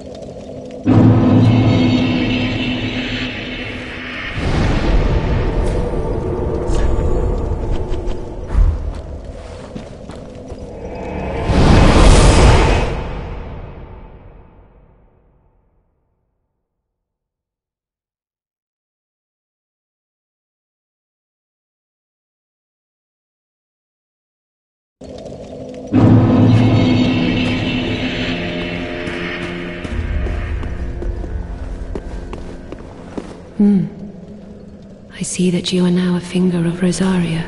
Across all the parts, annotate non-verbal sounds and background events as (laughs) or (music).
you Hmm. I see that you are now a finger of Rosaria.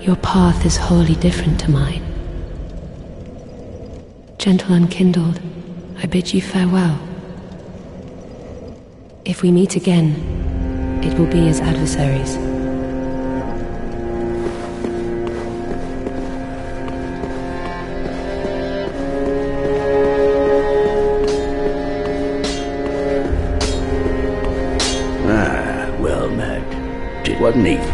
Your path is wholly different to mine. Gentle unkindled, I bid you farewell. If we meet again, it will be as adversaries. It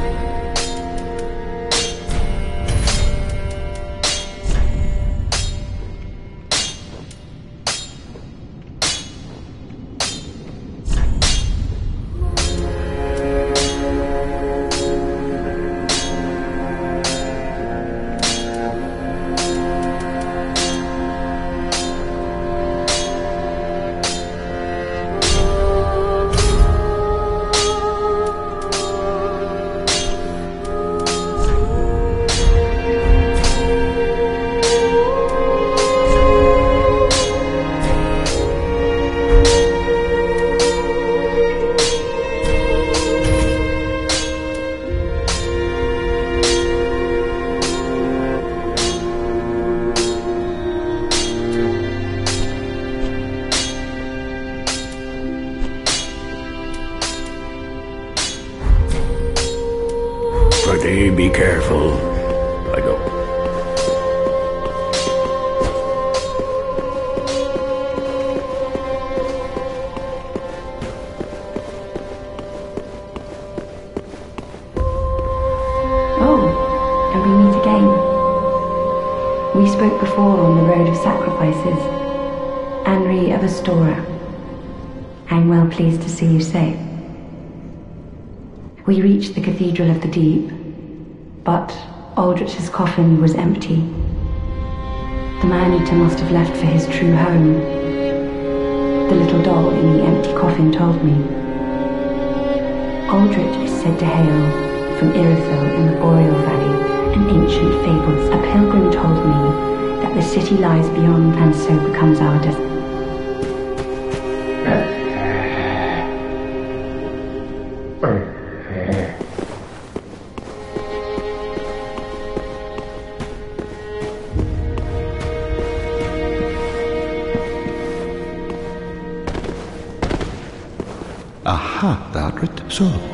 Aldrich's coffin was empty. The man-eater must have left for his true home. The little doll in the empty coffin told me. Aldrich is said to hail from Irithyll in the Boreal Valley, an ancient fables. A pilgrim told me that the city lies beyond and so becomes our desert. Thadrit,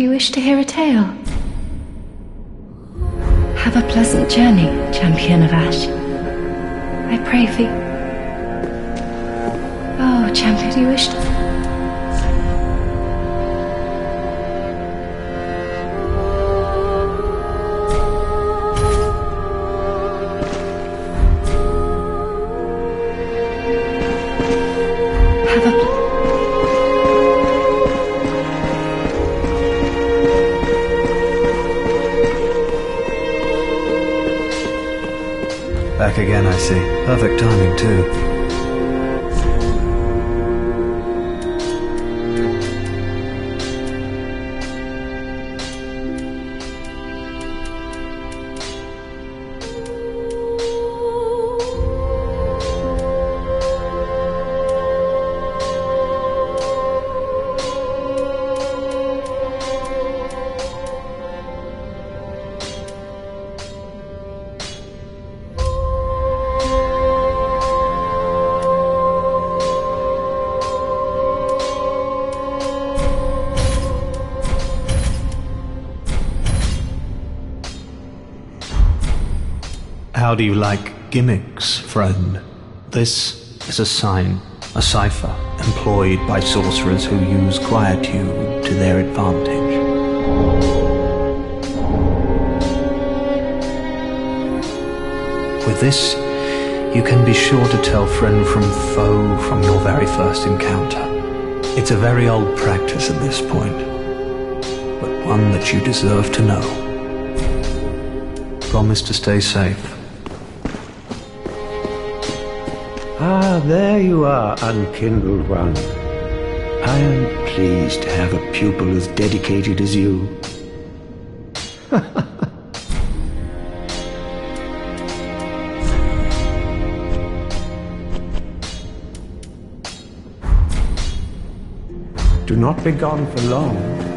do you wish to hear a tale? Have a pleasant journey, Champion of Ash. I pray for you. Oh, Champion, do you wish to... Back again, I see. Perfect timing, too. How do you like gimmicks, friend? This is a sign, a cipher, employed by sorcerers who use quietude to their advantage. With this, you can be sure to tell friend from foe from your very first encounter. It's a very old practice at this point, but one that you deserve to know. Promise to stay safe. Ah, there you are, unkindled one. I am pleased to have a pupil as dedicated as you. (laughs) Do not be gone for long.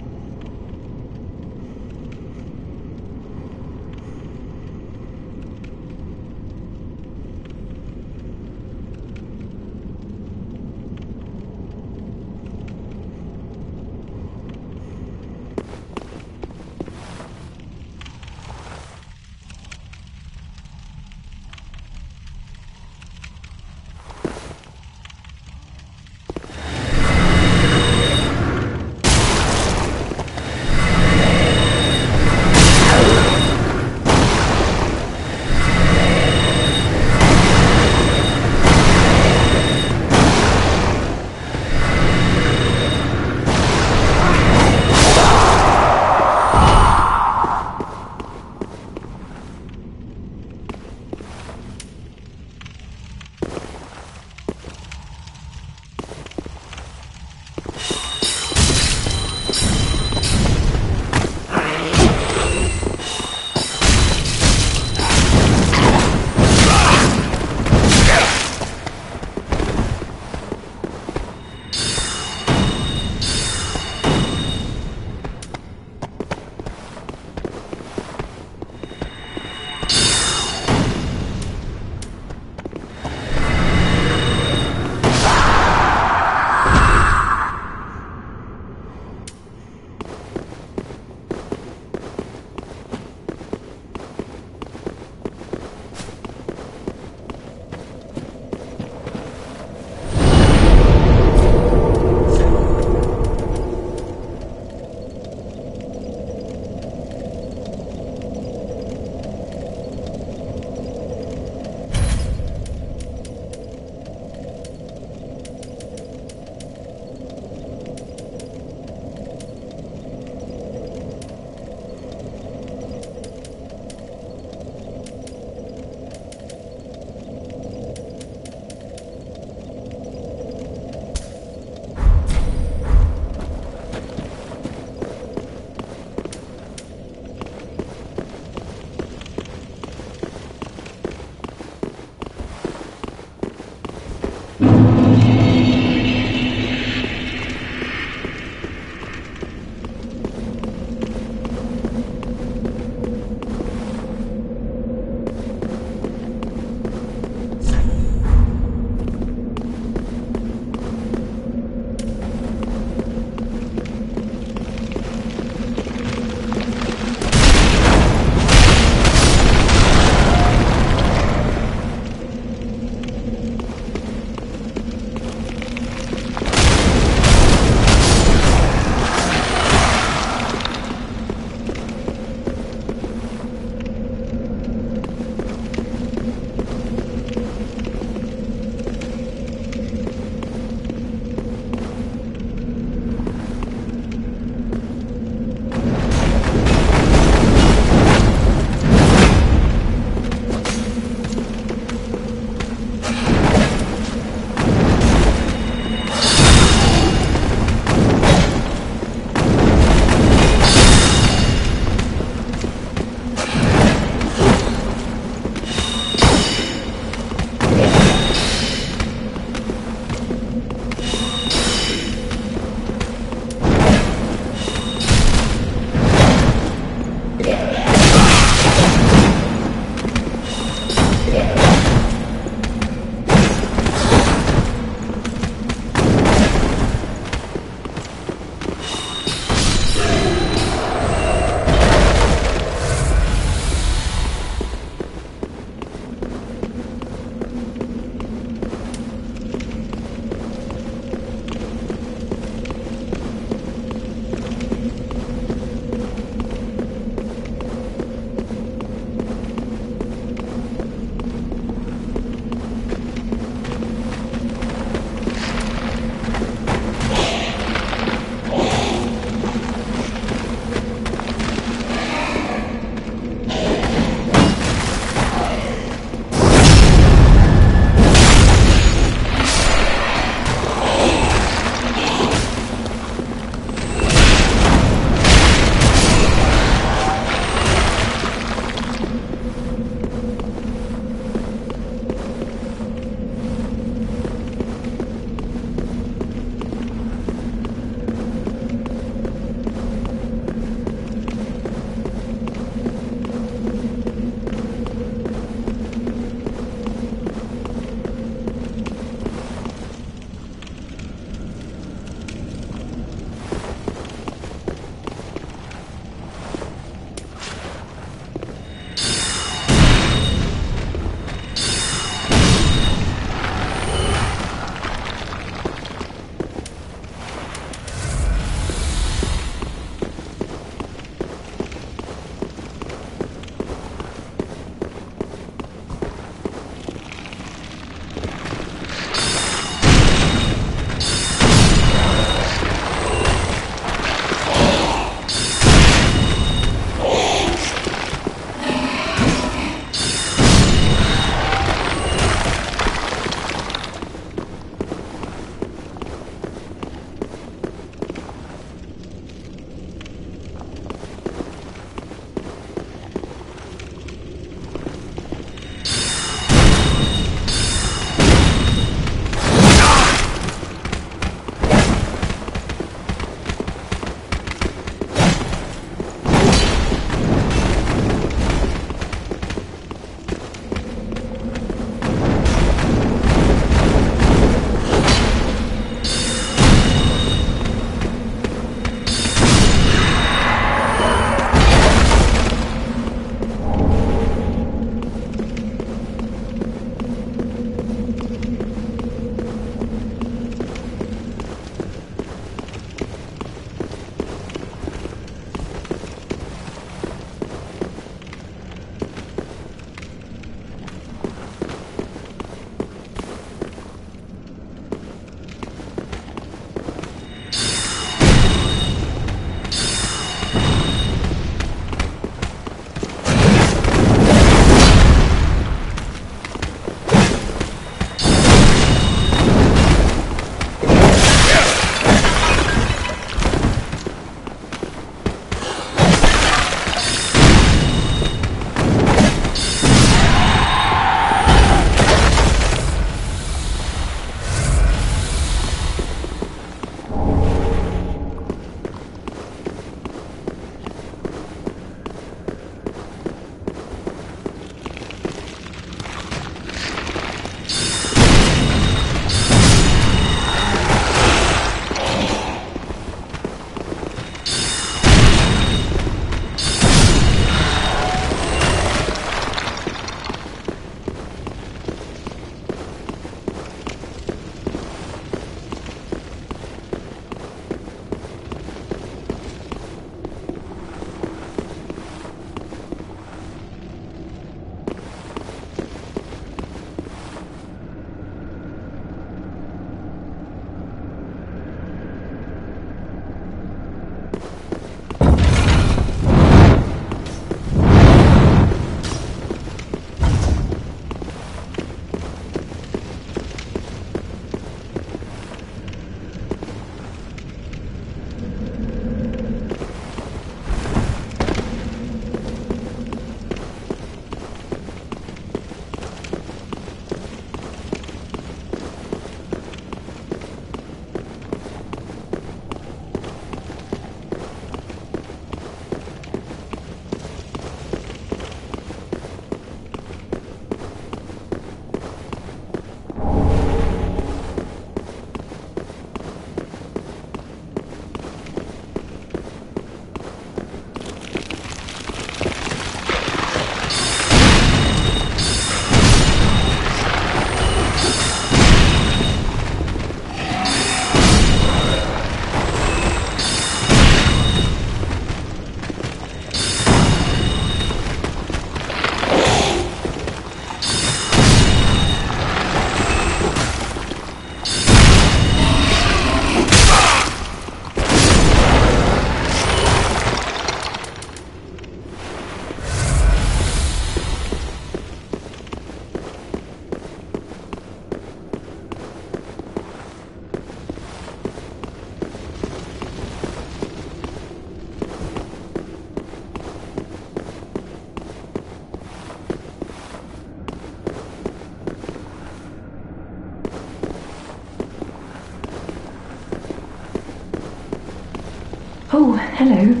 Hello.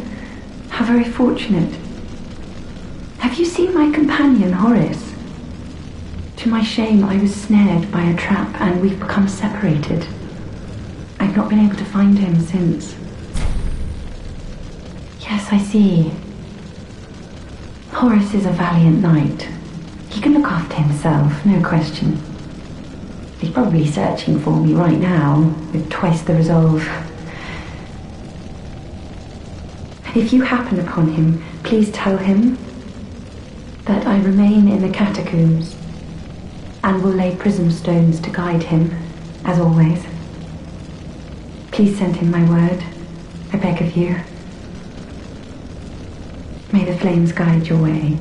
How very fortunate. Have you seen my companion, Horace? To my shame, I was snared by a trap and we've become separated. I've not been able to find him since. Yes, I see. Horace is a valiant knight. He can look after himself, no question. He's probably searching for me right now, with twice the resolve. If you happen upon him, please tell him that I remain in the catacombs and will lay prism stones to guide him, as always. Please send him my word, I beg of you. May the flames guide your way.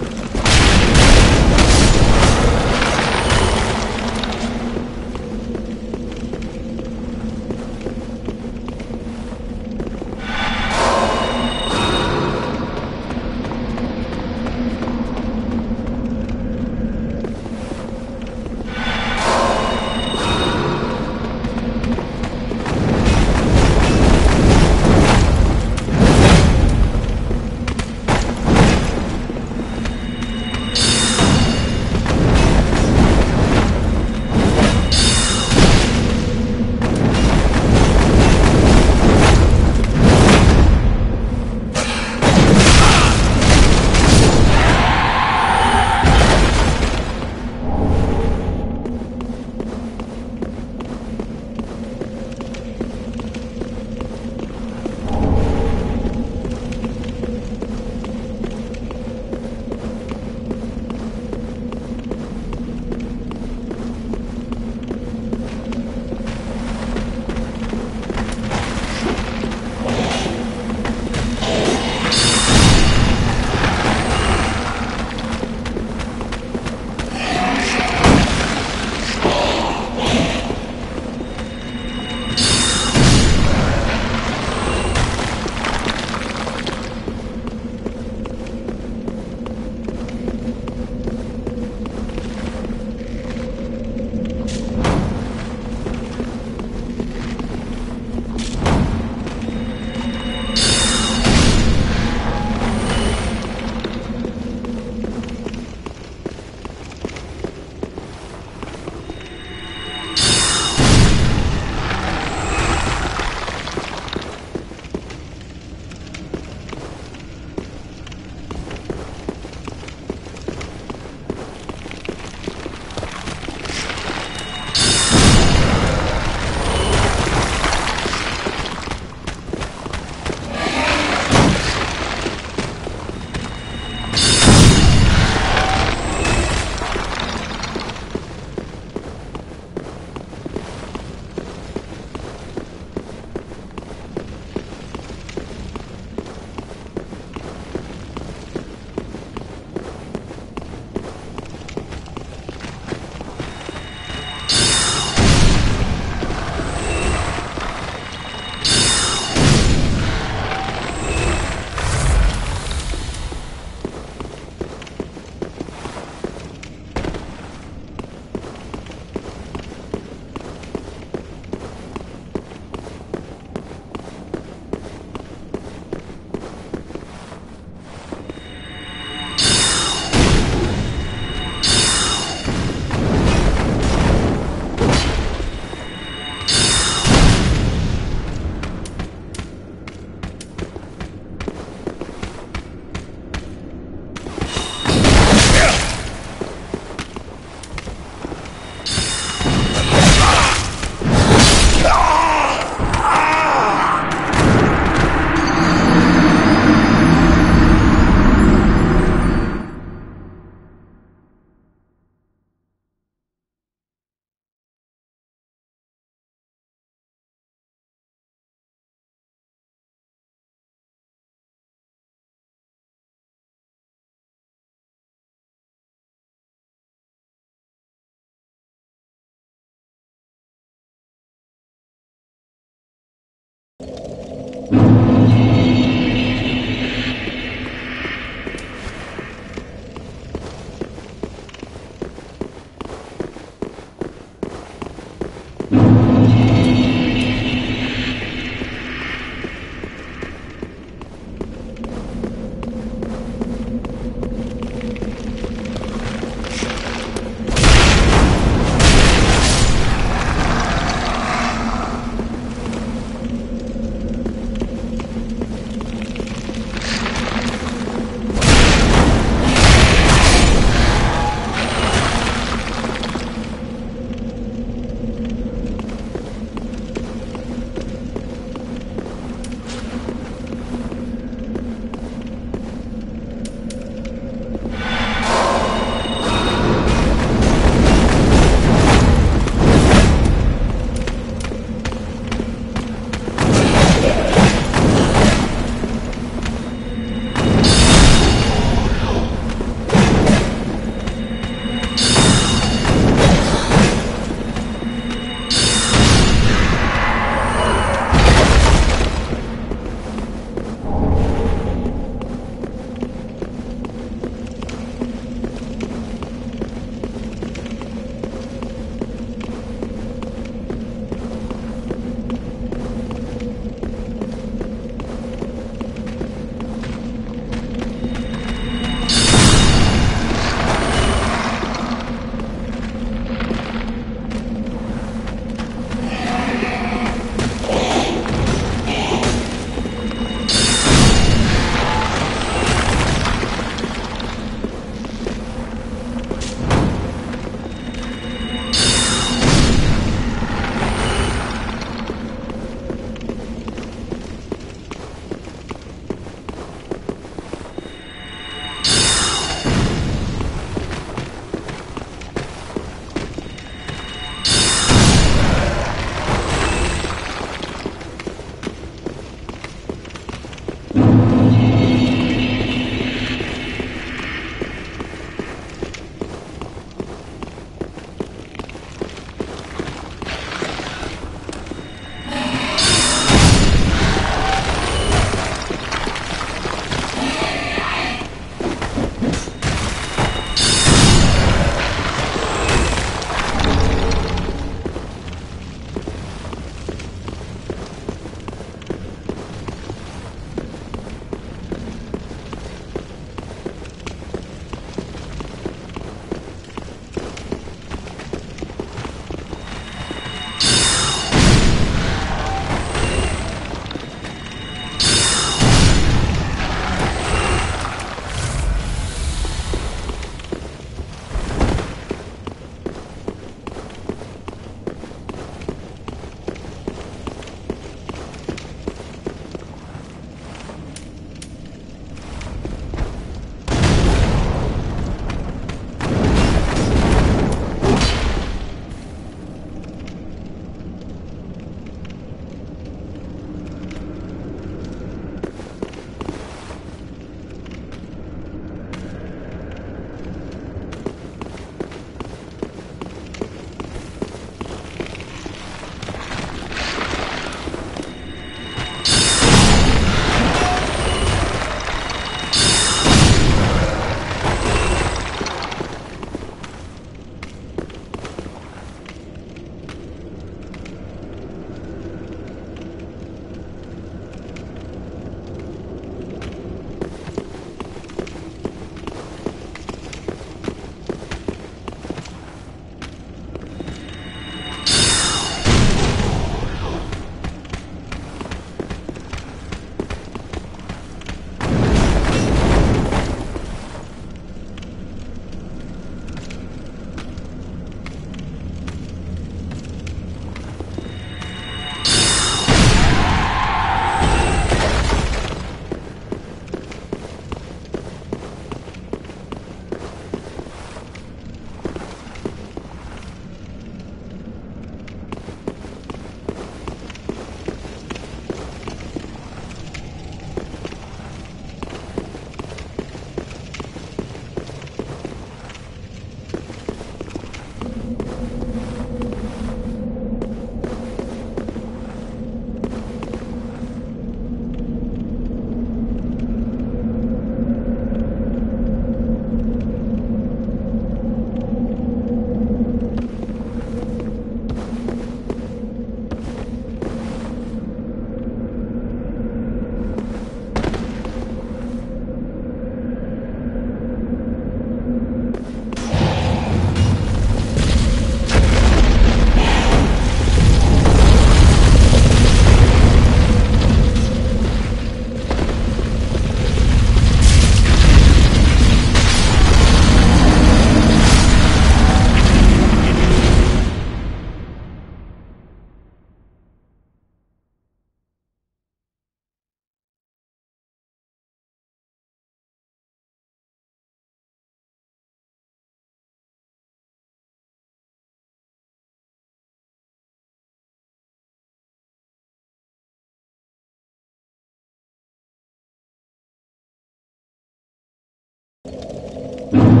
You